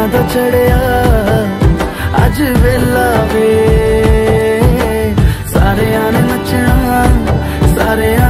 ਖੁਸ਼ੀਆਂ ਦਾ ਚੜਿਆ। ਅੱਜ ਵੇਲਾ ਵੇ। ਸਾਰਿਆਂ ਨੇ ਨੱਚਣਾ ਸਾਰਿਆਂ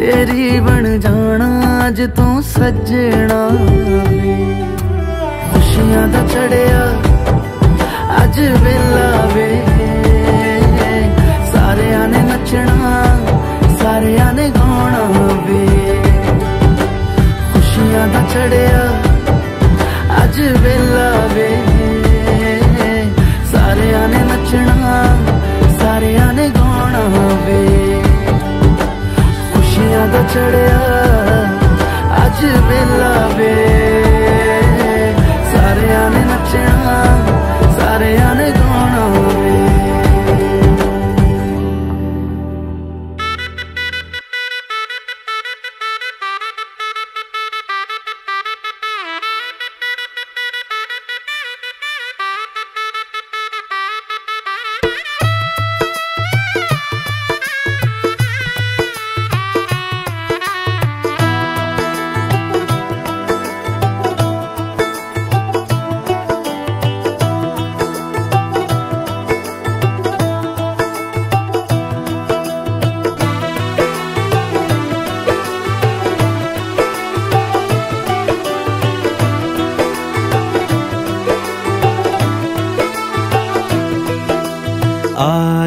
तेरी बन जाना अज तो सजना वे खुशियाँ दा चढ़िया अज वेला वे सारे ने नचना सारे ने गाना वे खुशियाँ दा चढ़िया अज वेला खुशियाँ दा चढ़िया अज वेला वे सारे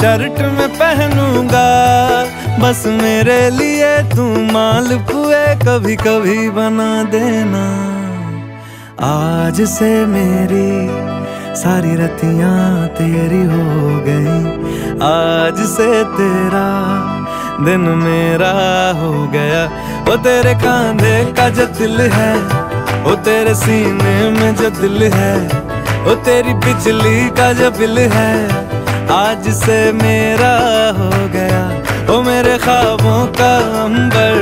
शर्ट में पहनूँगा। बस मेरे लिए तू माल पुए कभी कभी बना देना। आज से मेरी सारी रतियाँ तेरी हो गई। आज से तेरा दिन मेरा हो गया। वो तेरे कांधे का जो दिल है वो तेरे सीने में जो दिल है वो तेरी बिजली का जो बिल है। आज से मेरा हो गया। ओ मेरे ख्वाबों का अंबर,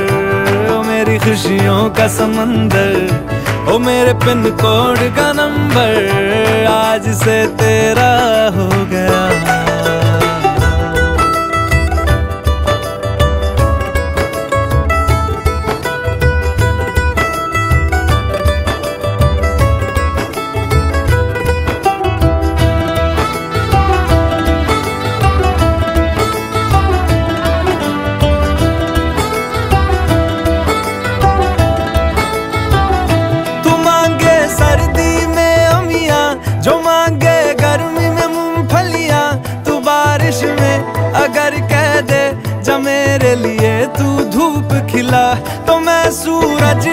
ओ मेरी खुशियों का समंदर, ओ मेरे पिन कोड का नंबर, आज से तेरा हो गया। लिए तू धूप खिला तो मैं सूरज।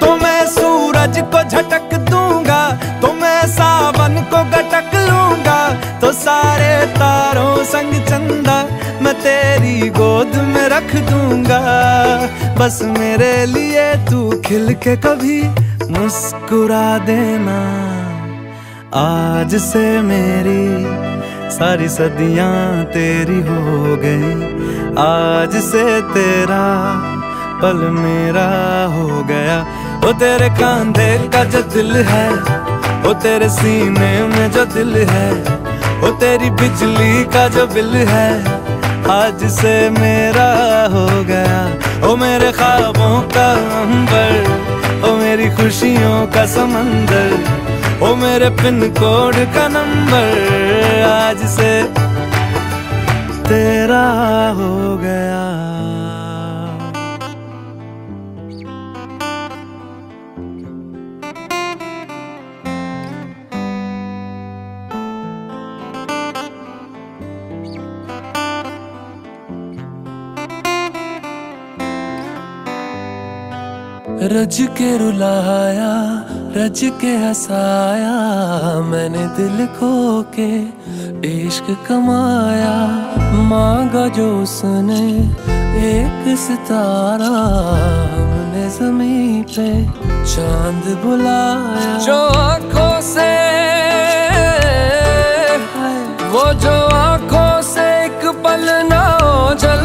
तो मैं सूरज को झटक दूँगा तो मैं सावन को गटक लूँगा। तो सारे तारों संग चंदा मैं तेरी गोद में रख दूँगा। बस मेरे लिए तू खिल के कभी मुस्कुरा देना। आज से मेरी सारी सदियाँ तेरी हो गई। आज से तेरा पल मेरा हो गया। वो तेरे कांधे का जो दिल है वो तेरे सीने में जो दिल है वो तेरी बिजली का जो बिल है, आज से मेरा हो गया। ओ मेरे ख्वाबों का अंबर, ओ मेरी खुशियों का समंदर ओ मेरे पिन कोड का नंबर आज से तेरा हो गया। रज के रुलाया रज के हंसाया, मैंने दिल खो के इश्क कमाया। मांगा जो उसने एक सितारा, हमने ज़मीन पे चाँद बुलाया। जो आँखों से वो जो आँखों से एक पल ना जल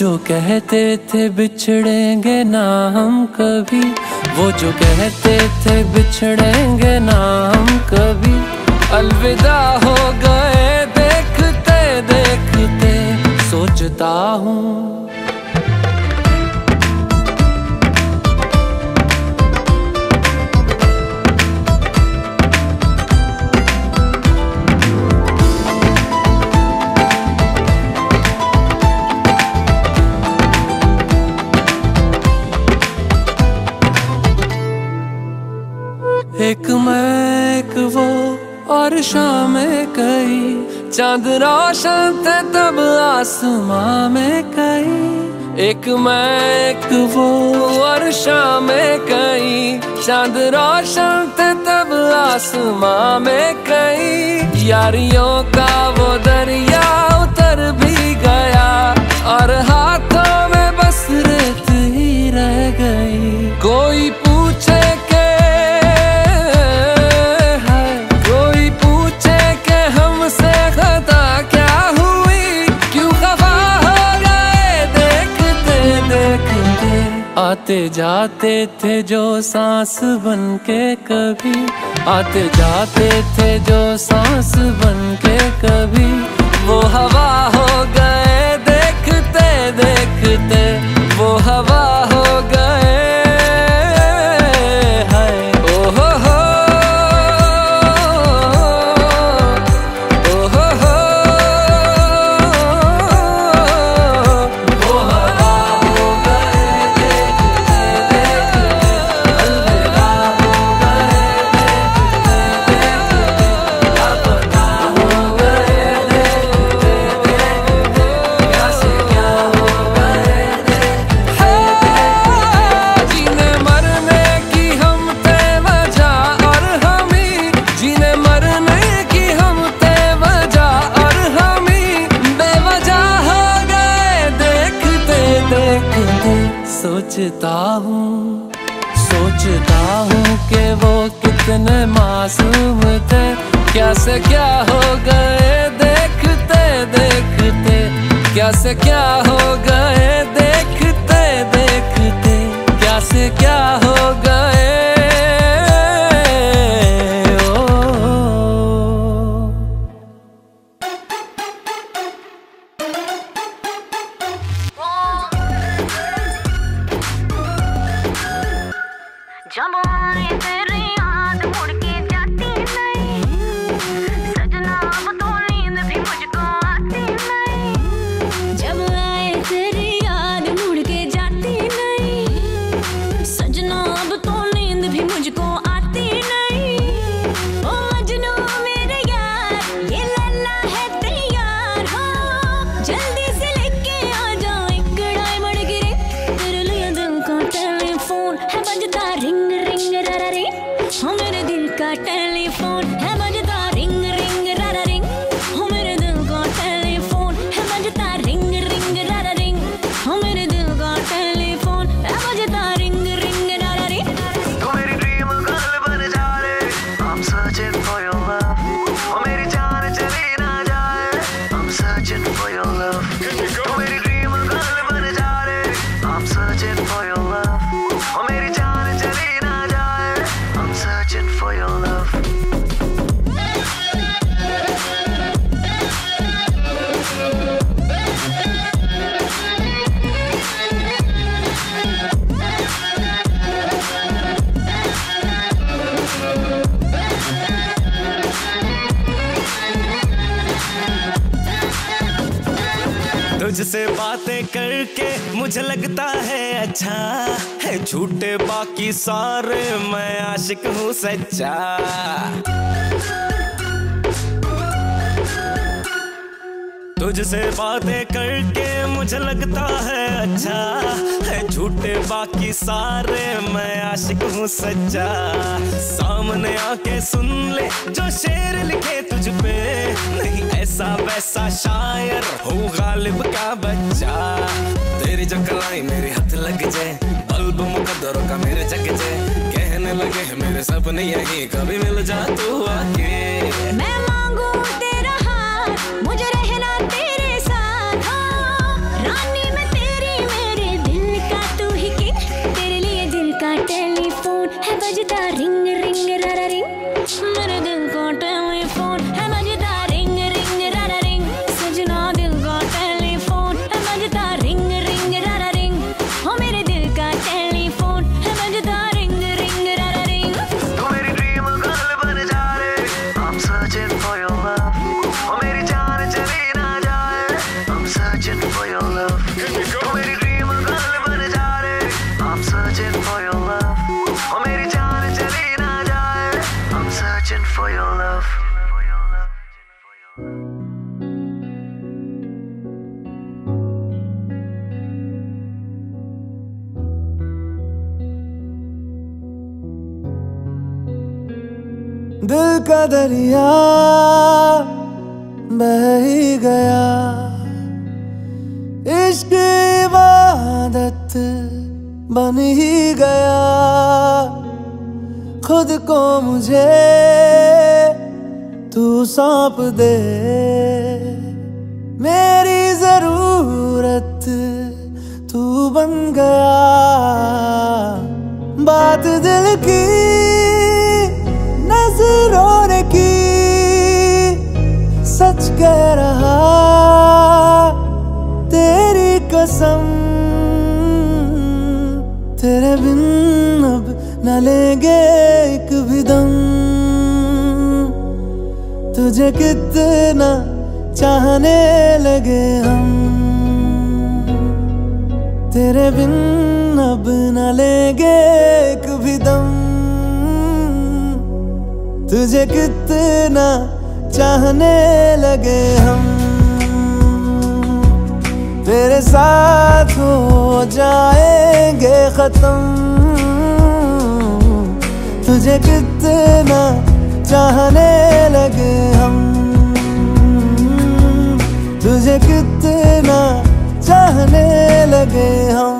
जो कहते थे बिछड़ेंगे ना हम कभी। वो जो कहते थे बिछड़ेंगे ना हम कभी। अलविदा हो गए देखते देखते, सोचता हूँ रोशन थे तब आसमां में कई एक मैं, एक वो, और शाम में कई चाँद रोशन थे तब आसमां में कई यारियों का वो दरिया उतर भी गया, और हाथों में आते जाते थे जो सांस बन के कभी। आते जाते थे जो सांस बन के कभी। वो हवा हो गए देखते देखते। नाचता हूँ, सोचता हूँ कि वो कितने मासूम थे। क्या से क्या हो गए, देखते देखते। क्या से क्या हो गए, देखते देखते। क्या से क्या हो गए के मुझे लगता है अच्छा है झूठे बाकी सारे मैं आशिक हूँ सच्चा। तुझसे बातें करके मुझे लगता है अच्छा हैं झूठे बाकी सारे मैं आशिक हूँ सच्चा। सामने आके सुन ले जो शेर लिखे तुझ पे। नहीं, ऐसा वैसा शायर हो गालिब का बच्चा। तेरी जो कलाई मेरे हाथ लग जाए, बल्ब मुकद्दरों का मेरे जग जाए। कहने लगे मेरे सपने यही कभी मिल जा, तू आके दरिया बह गया। इश्क इबादत बन ही गया। खुद को मुझे तू सौंप दे। मेरी ज़रूरत तू बन गया। कितना चाहने लगे हम। तेरे बिन अब न लेंगे कभी दम। तुझे कितना चाहने लगे हम। तेरे साथ हो जाएँगे खत्म। तुझे कितना चाहने लगे हम। तुझे कितना चाहने लगे हम।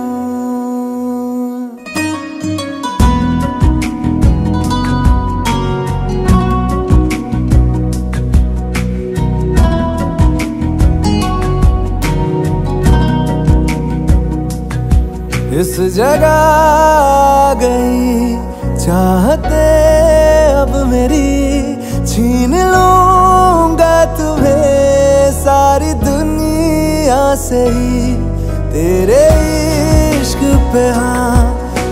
इस जगह गई चाहते अब मेरी छीन लूँगा तुम्हें सारी दुनिया से ही। तेरे इश्क पे हाँ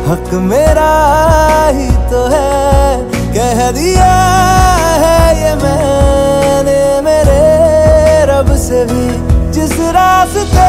हक मेरा ही तो है। कह दिया है ये मैंने मेरे रब से भी, जिस रास्ते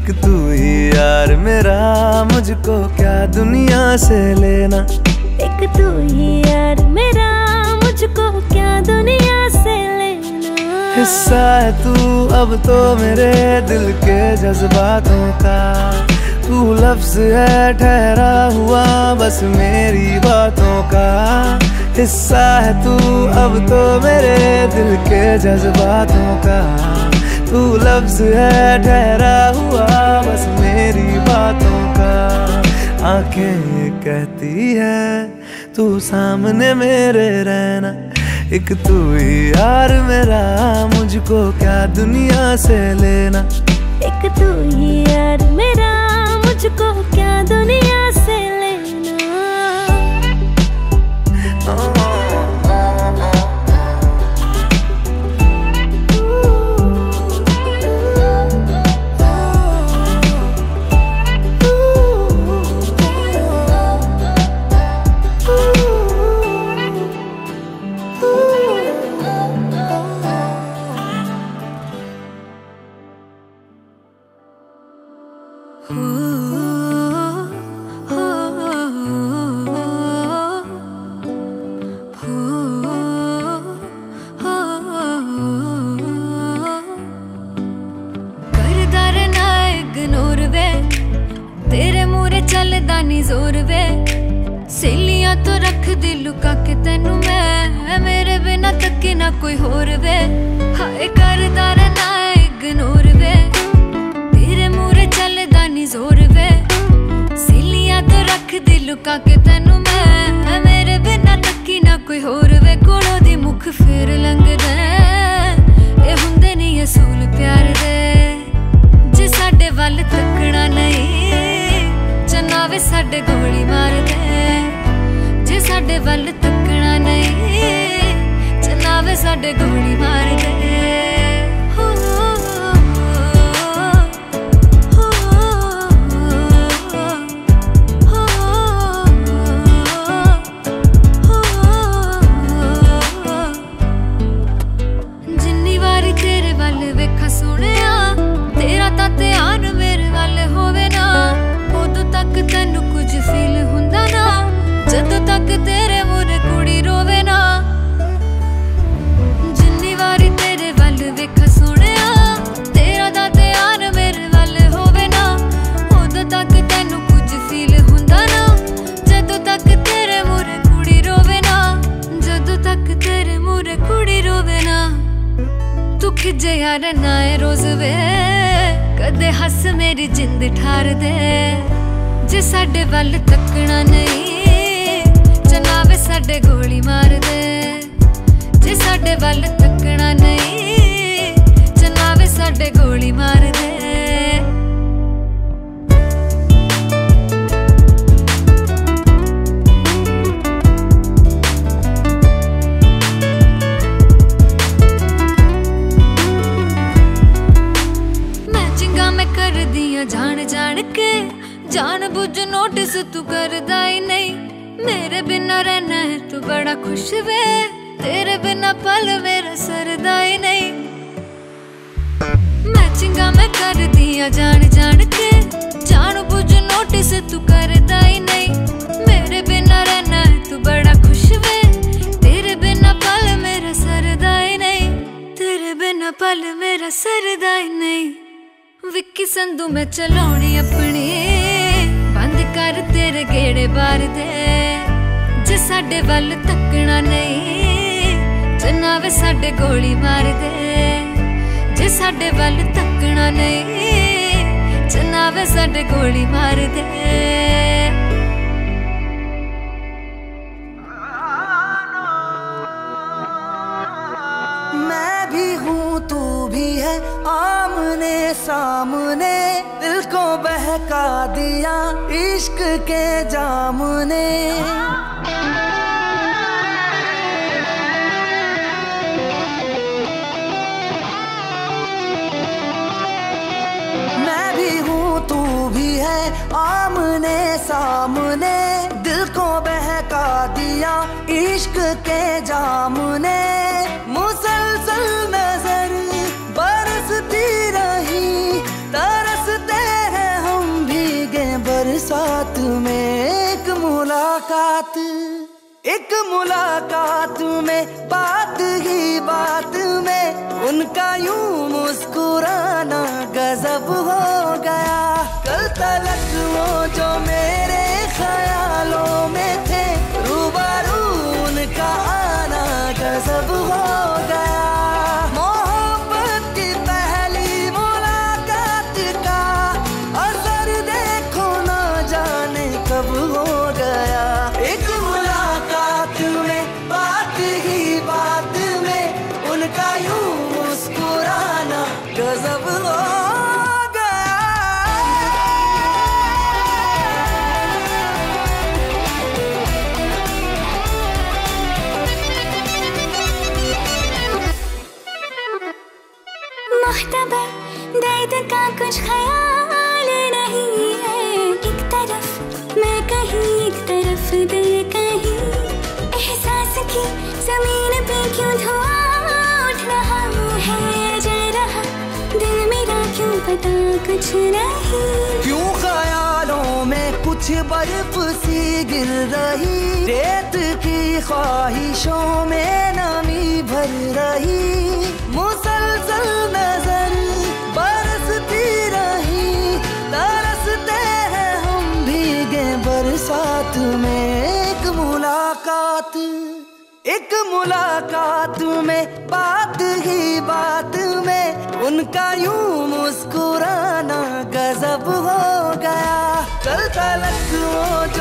एक तू ही यार मेरा मुझको क्या दुनिया से लेना? एक तू ही यार मेरा मुझको क्या दुनिया से लेना? हिस्सा है तू अब तो मेरे दिल के जज्बातों का। तू लफ्ज है ठहरा हुआ बस मेरी बातों का। हिस्सा है तू अब तो मेरे दिल के जज्बातों का। तू लफ्ज है, ठहरा हुआ बस मेरी बातों का। आँखें कहती है, तू सामने मेरे रहना। एक तू ही यार मेरा, मुझको क्या दुनिया से लेना? एक तू ही यार मेरा, मुझको क्या दुनिया से ਜੇ ਸਾਡੇ ਵੱਲ ਤੱਕਣਾ ਨਹੀਂ ਚਨਾਵੇ ਸਾਡੇ ਗੋਲੀ ਮਾਰ ਦੇ ਜੇ ਸਾਡੇ ਵੱਲ ਤੱਕਣਾ ਨਹੀਂ ਚਨਾਵੇ ਸਾਡੇ ਗੋਲੀ ਮਾਰ ਦੇ ਮੈਚਿੰਗਾਂ ਮੈਂ ਕਰਦੀ ਆ ਜਾਣ ਜਾਣ ਕੇ। ਜਾਣ ਬੁੱਝ ਨੋਟਿਸ ਤੂੰ ਕਰਦਾ ਹੀ ਨਹੀਂ। ਮੇਰੇ ਬਿਨਾ ਰਹਿਣਾ ਹੈ ਤੂੰ ਬੜਾ ਖੁਸ਼ ਵੇ। ਤੇਰੇ ਬਿਨਾ ਪਲ ਮੇਰਾ ਸਰਦਾ ਹੀ ਨਹੀਂ। ਮੈਚਿੰਗਾਂ ਮੈਂ ਕਰਦੀ ਆ ਜਾਣ ਜਾਣ ਕੇ। ਜਾਣ ਬੁੱਝ ਨੋਟਿਸ ਤੂੰ ਕਰਦਾ ਹੀ ਨਹੀਂ। ਮੇਰੇ ਬਿਨਾ ਰਹਿਣਾ ਹੈ ਤੂੰ ਬੜਾ ਖੁਸ਼ ਵੇ। ਤੇਰੇ ਬਿਨਾ ਪਲ ਮੇਰਾ ਸਰਦਾ ਹੀ ਨਹੀਂ। ਤੇਰੇ ਬਿਨਾ ਪਲ ਮੇਰਾ ਸਰਦਾ ਹੀ ਨਹੀਂ। ਵਿੱਕੀ ਸੰਧੂ ਮੈਂ ਚਲਾਉਣੀ ਆਪਣੀ। ਤੇਰੇ ਗੇੜੇ ਬਾਰ ਦੇ ਜੇ ਸਾਡੇ ਵੱਲ ਤੱਕਣਾ ਨਹੀਂ ਚੰਨਾ ਵੇ ਸਾਡੇ ਗੋਲੀ ਮਾਰ ਦੇ ਜੇ ਸਾਡੇ ਵੱਲ ਤੱਕਣਾ ਨਹੀਂ ਚੰਨਾ ਵੇ ਸਾਡੇ ਗੋਲੀ ਮਾਰ ਦੇ मैं भी हूँ तू भी है आमने सामने दिल को बहका दिया इश्क के जाम ने मैं भी हूँ, तू भी है आमने सामने। दिल को बहका दिया इश्क के जाम ने एक मुलाकात में, बात ही बात में, उनका यूँ मुस्कुराना गजब हो गया। कल तलक वो जो मेरे ख्यालों कुछ बर्फ़ सी गिर रही, रेत की ख्वाहिशों में नमी भर रही। मुसलसल नज़र बरसती रही, तरसते हैं हम भीगे बरसात में। एक मुलाकात एक मुलाकात में, बात ही बात में। उनका यूँ मुस्कुराना गजब हो गया। तलक वो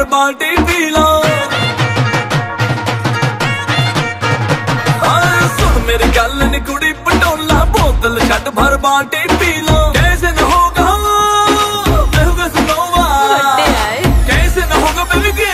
पर बाटी पीला। सुन मेरी गल नी कु पटोला बोतल छट भर बाटी पीला। कैसे न होगा? कैसे न होगा मैं भी